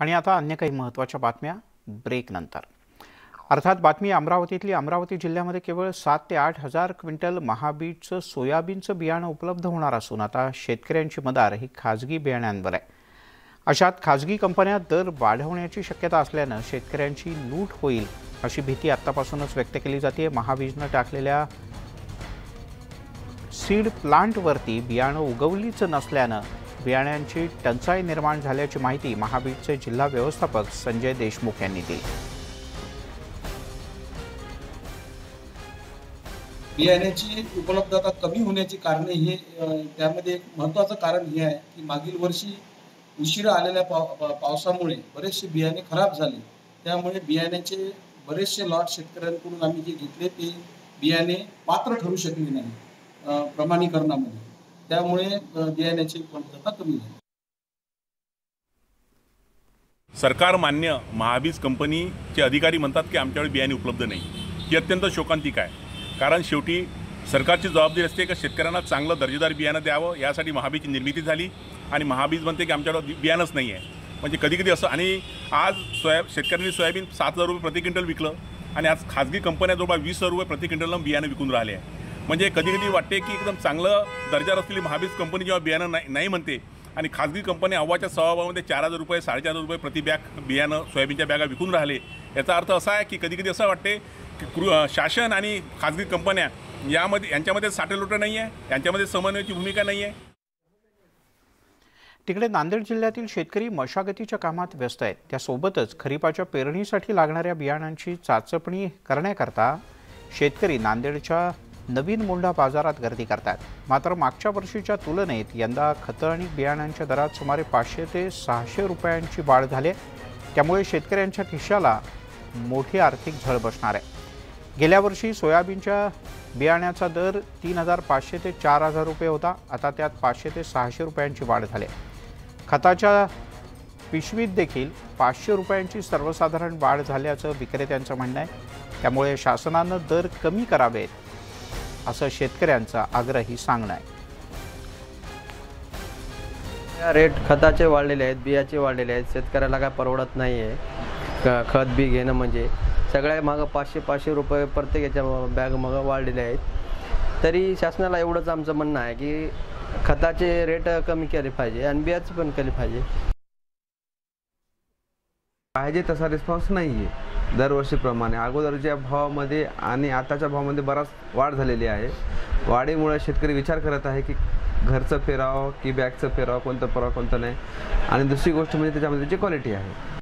आणि आता अन्य काही महत्त्वाच्या बातम्या ब्रेकनंतर अर्थात बातमी अमरावतीतली. अमरावती जिल्ह्यामध्ये केवळ सात ते आठ हजार क्विंटल महाबीजचं सोयाबीनचं बियाणं उपलब्ध होणार असून आता शेतकऱ्यांची मदार ही खाजगी बियाण्यांवर आहे. अशात खाजगी कंपन्या दर वाढवण्याची शक्यता असल्यानं शेतकऱ्यांची लूट होईल अशी भीती आत्तापासूनच व्यक्त केली जाते. महाबीजनं टाकलेल्या सीड प्लांटवरती बियाणं उगवलीच नसल्यानं बियाण्यांची टंचाई निर्माण झाल्याची माहिती महाबीजचे जिल्हा व्यवस्थापक संजय देशमुख यांनी दिली. बियाण्याची उपलब्धता कमी होण्याची कारणे हे त्यामध्ये एक महत्त्वाचं कारण हे आहे की मागील वर्षी उशिरा आलेल्या पाव पावसामुळे बरेचसे बियाणे खराब झाले. त्यामुळे बियाण्याचे बरेचसे लॉट शेतकऱ्यांकडून आम्ही जे घेतले ते बियाणे पात्र ठरू शकले नाही प्रमाणीकरणामध्ये. त्यामुळे बियाण्याची उपलब्धता कमी झाली. सरकार मान्य महाबीज कंपनीचे अधिकारी म्हणतात की आमच्याकडे बियाणे उपलब्ध नाही. ही अत्यंत शोकांतिक आहे. कारण शेवटी सरकारची जबाबदारी असते का शेतकऱ्यांना चांगलं दर्जेदार बियाणं द्यावं यासाठी महाबीजची निर्मिती झाली आणि महाबीज म्हणते की आमच्याकडं बियाणंच नाही आहे म्हणजे कधी कधी असं आणि आज सोया शेतकऱ्यांनी सोयाबीन सात हजार रुपये प्रति क्विंटल विकलं आणि आज खाजगी कंपन्या जवळपास वीस हजार रुपये प्रति क्विंटलनं बियाणं विकून राहिले. आहे म्हणजे कधी कधी वाटते की एकदम चांगलं दर्जा असलेली महाबीज कंपनी जेव्हा बियाणं नाही नाही म्हणते. आणि खाजगी कंपन्या अव्वाच्या सवाभावामध्ये चार हजार रुपये साडेचार हजार रुपये प्रति बॅग बियाणं सोयाबीनच्या बॅगा विकून राहिले. याचा अर्थ असा आहे की कधी कधी असं वाटते की कृ शासन आणि खाजगी कंपन्या यामध्ये यांच्यामध्ये साठेलोटं नाही आहे यांच्यामध्ये समन्वयाची भूमिका नाही आहे. तिकडे नांदेड जिल्ह्यातील शेतकरी मशागतीच्या कामात व्यस्त आहेत. त्यासोबतच खरीपाच्या पेरणीसाठी लागणाऱ्या बियाणांची चाचपणी करण्याकरता शेतकरी नांदेडच्या नवीन मोंढा बाजारात गर्दी करतात. मात्र मागच्या वर्षीच्या तुलनेत यंदा खतं आणि बियाण्यांच्या दरात सुमारे पाचशे ते सहाशे रुपयांची वाढ झाली त्यामुळे शेतकऱ्यांच्या खिशाला मोठी आर्थिक झळ बसणार आहे. गेल्या वर्षी सोयाबीनच्या बियाण्याचा दर तीन हजार पाचशे ते चार हजार रुपये होता. आता त्यात पाचशे ते सहाशे रुपयांची वाढ झाली खताच्या पिशवीत देखील पाचशे रुपयांची सर्वसाधारण वाढ झाल्याचं विक्रेत्यांचं म्हणणं आहे. त्यामुळे शासनानं दर कमी करावेत. असं शेतकऱ्यांचा आग्रही सांगणं आहे या रेट खताचे वाढलेले आहेत बियाचे वाढलेले आहेत शेतकऱ्याला काय परवडत नाही आहे खत बी घेणं म्हणजे. सगळ्या मागं पाचशे पाचशे रुपये प्रत्येक याच्या बॅग मागं वाढलेले आहेत. तरी शासनाला एवढंच आमचं म्हणणं आहे की खताचे रेट कमी केले पाहिजे आणि बियाचे पण केले पाहिजे. पाहिजे तसा रिस्पॉन्स नाही आहे दरवर्षीप्रमाणे. अगोदरच्या भावामध्ये आणि आताच्या भावामध्ये बराच वाढ झालेली आहे. वाढीमुळे शेतकरी विचार करत आहे की घरचं फेरावं की बॅगचं फेरावं कोणतं पेरावं कोणतं नाही. आणि दुसरी गोष्ट म्हणजे त्याच्यामध्ये जी क्वालिटी आहे.